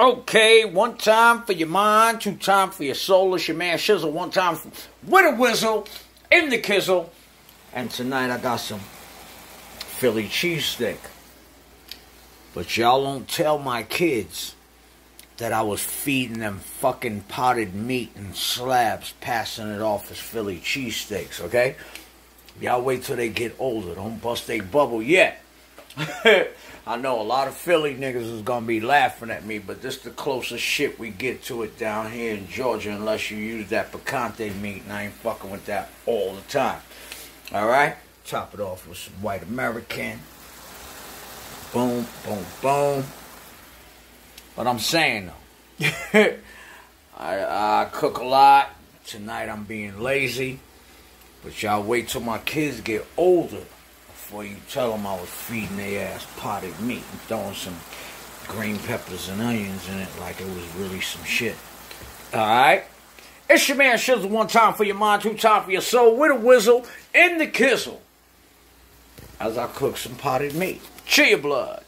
Okay, one time for your mind, two time for your soul. It's your man Shizzle. One time for, with a whistle in the kizzle. And tonight I got some Philly cheesesteak. But y'all don't tell my kids that I was feeding them fucking potted meat and slabs, passing it off as Philly cheesesteaks, okay? Y'all wait till they get older. Don't bust their bubble yet. I know a lot of Philly niggas is gonna be laughing at me, but this the closest shit we get to it down here in Georgia, unless you use that picante meat, and I ain't fucking with that all the time. All right, top it off with some white American. Boom, boom, boom. But I'm saying though, I, I cook a lot. Tonight I'm being lazy, but y'all wait till my kids get older before you tell them I was feeding their ass potted meat and throwing some green peppers and onions in it like it was really some shit. Alright? It's your man Shizzle one time for your mind, two time for your soul, with a whistle in the kizzle. As I cook some potted meat. Your blood.